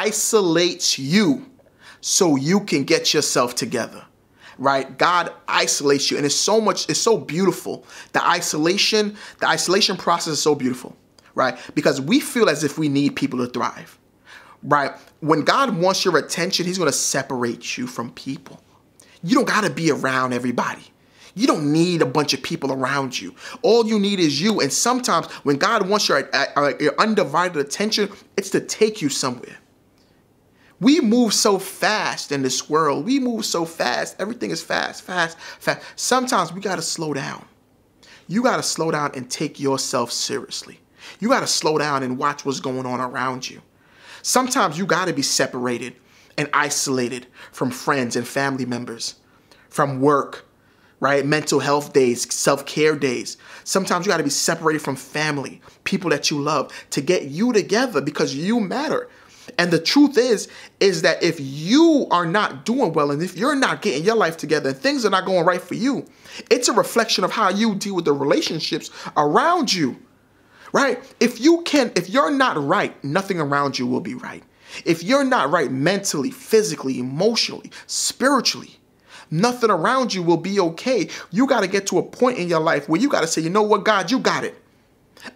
isolates you so you can get yourself together right god isolates you and it's so much it's so beautiful the isolation the isolation process is so beautiful right because we feel as if we need people to thrive right when god wants your attention he's going to separate you from people you don't got to be around everybody you don't need a bunch of people around you. All you need is you. And sometimes when God wants your, uh, uh, your undivided attention, it's to take you somewhere. We move so fast in this world. We move so fast. Everything is fast, fast, fast. Sometimes we got to slow down. You got to slow down and take yourself seriously. You got to slow down and watch what's going on around you. Sometimes you got to be separated and isolated from friends and family members, from work, right? Mental health days, self care days. Sometimes you got to be separated from family, people that you love, to get you together because you matter. And the truth is, is that if you are not doing well and if you're not getting your life together and things are not going right for you, it's a reflection of how you deal with the relationships around you. Right? If you can, if you're not right, nothing around you will be right. If you're not right mentally, physically, emotionally, spiritually, nothing around you will be okay. You got to get to a point in your life where you got to say, you know what, God, you got it.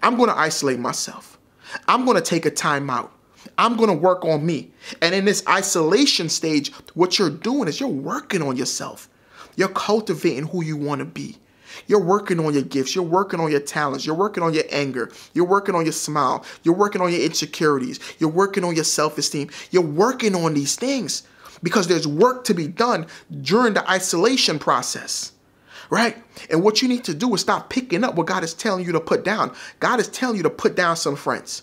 I'm going to isolate myself. I'm going to take a time out. I'm going to work on me. And in this isolation stage, what you're doing is you're working on yourself. You're cultivating who you want to be. You're working on your gifts. You're working on your talents. You're working on your anger. You're working on your smile. You're working on your insecurities. You're working on your self esteem. You're working on these things because there's work to be done during the isolation process. Right? And what you need to do is stop picking up what God is telling you to put down. God is telling you to put down some friends,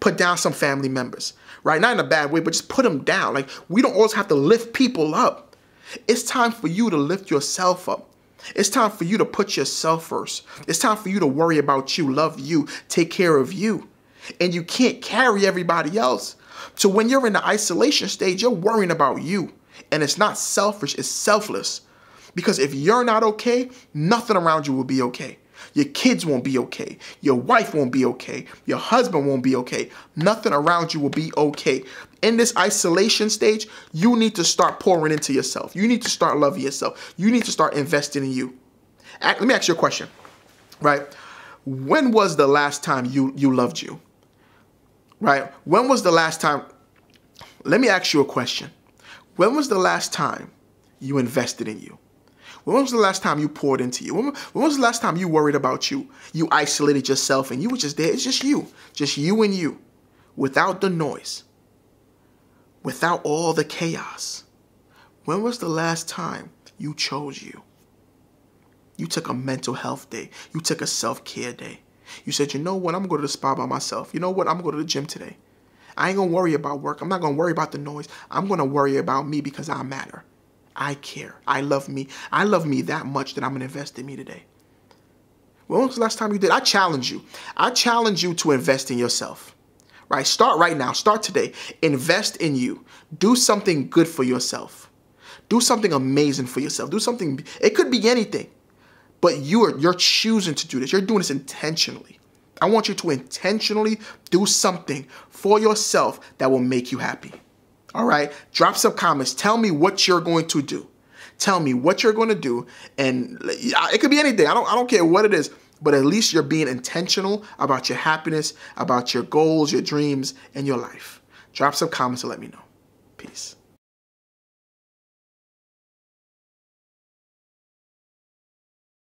put down some family members, right? Not in a bad way, but just put them down. Like, we don't always have to lift people up. It's time for you to lift yourself up. It's time for you to put yourself first. It's time for you to worry about you, love you, take care of you. And you can't carry everybody else. So when you're in the isolation stage, you're worrying about you. And it's not selfish, it's selfless. Because if you're not okay, nothing around you will be okay. Your kids won't be okay. Your wife won't be okay. Your husband won't be okay. Nothing around you will be okay. In this isolation stage, you need to start pouring into yourself. You need to start loving yourself. You need to start investing in you. Let me ask you a question, right? When was the last time you, you loved you? right? When was the last time? Let me ask you a question. When was the last time you invested in you? When was the last time you poured into you? When, when, was the last time you worried about you? You isolated yourself and you were just there. It's just you, just you and you, without the noise, without all the chaos. When was the last time you chose you? You took a mental health day. You took a self care day. You said, you know what, I'm gonna go to the spa by myself. You know what, I'm gonna go to the gym today. I ain't gonna worry about work. I'm not gonna worry about the noise. I'm gonna worry about me because I matter. I care. I love me. I love me that much that I'm gonna invest in me today. When was the last time you did? I challenge you. I challenge you to invest in yourself. Right? Start right now. Start today. Invest in you. Do something good for yourself. Do something amazing for yourself. Do something, it could be anything. But you are you're choosing to do this. You're doing this intentionally. I want you to intentionally do something for yourself that will make you happy. All right? Drop some comments. Tell me what you're going to do. Tell me what you're going to do and it could be anything. I don't I don't care what it is, but at least you're being intentional about your happiness, about your goals, your dreams, and your life. Drop some comments and let me know. Peace.